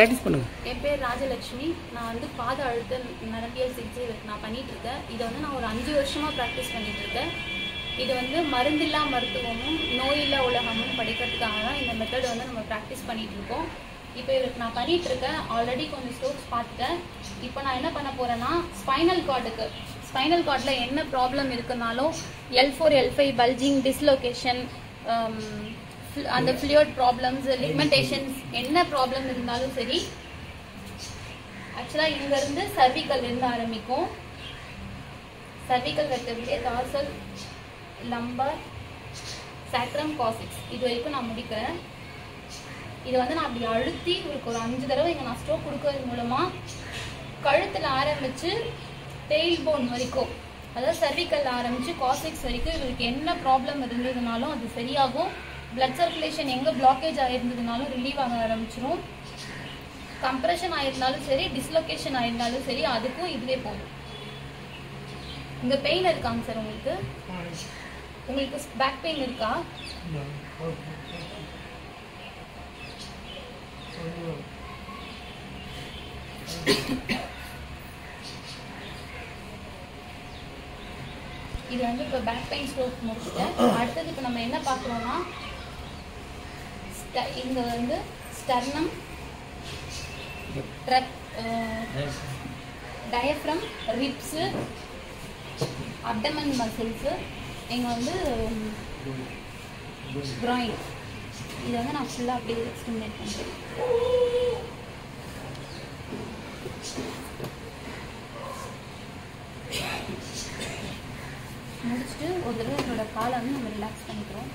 Practice பண்ணுங்கள் என் பேர் ராஜலட்சுமி. நான் வந்து பாத அழுத்த நரம்பியல் சிகிச்சை நான் பண்ணிட்டு இருக்கேன் இதை வந்து நான் ஒரு அஞ்சு வருஷமாக ப்ராக்டிஸ் பண்ணிட்டு இருக்கேன் இது வந்து மருந்தில்லா மருத்துவமும் நோயில்லா உலகமும் படிக்கிறதுக்காக தான் இந்த மெத்தட் வந்து நம்ம ப்ராக்டிஸ் பண்ணிட்டு இருக்கோம் இப்போ இதுக்கு நான் பண்ணிட்டு இருக்கேன் ஆல்ரெடி கொஞ்சம் ஸ்ட்ரோக்ஸ் பார்த்துட்டேன். இப்போ நான் என்ன பண்ண போறேன்னா ஸ்பைனல் கார்டுக்கு ஸ்பைனல் கார்டில் என்ன problem இருக்குனாலும் L four L five bulging dislocation அந்த ஃப்ளூயட் ப்ராப்ளம்ஸ் லிக்மெண்டேஷன்ஸ் என்ன ப்ராப்ளம் இருந்தாலும் சரி ஆக்சுவலாக இங்கேருந்து சர்விக்கல் இருந்து ஆரம்பிக்கும். சர்விக்கல் வெட்டபிலே தாசல் லம்பர் சாக்ரம் காசிக்ஸ் இது வரைக்கும் நான் முடிக்கிறேன். இது வந்து நான் அப்படி அழுத்தி உங்களுக்கு ஒரு அஞ்சு தடவை இங்கே நான் ஸ்ட்ரோக் கொடுக்கறது மூலமாக கழுத்தில் ஆரம்பித்து டெயில் போன் வரைக்கும் அதாவது சர்விக்கல் ஆரம்பித்து காசிக்ஸ் வரைக்கும் இவருக்கு என்ன ப்ராப்ளம் இருந்ததுனாலும் அது சரியாகும். பிளட் சர்க்குலேஷன் எங்கே பிளாக்கேஜ் ஆயிருந்ததுனாலும் ரிலீவ் ஆக ஆரம்பிச்சிரும். கம்ப்ரெஷன் ஆயிருந்தாலும் சரி டிஸ்லொகேஷன் ஆயிருந்தாலும் சரி அதுக்கும் இதுவே போதும். இங்க பெயின் இருக்காங்க சார் உங்களுக்கு? உங்களுக்கு பேக் பெயின் இருக்கா? இது வந்து இப்போ பேக் பெயின் ஸ்ட்ரோக் முடிச்சுட்டு அடுத்தது இப்போ நம்ம என்ன பார்க்குறோம்னா இங்க வந்து sternum diaphragm ribs abdomen muscles இங்கே வந்து groin. இதை வந்து நான் ஃபுல்லாக அப்படியே ஸ்டிமுலேட் பண்ணுறேன் முடிச்சுட்டு ஒரு தடவை என்னோட காலை வந்து நம்ம ரிலாக்ஸ் பண்ணிக்கிறோம்.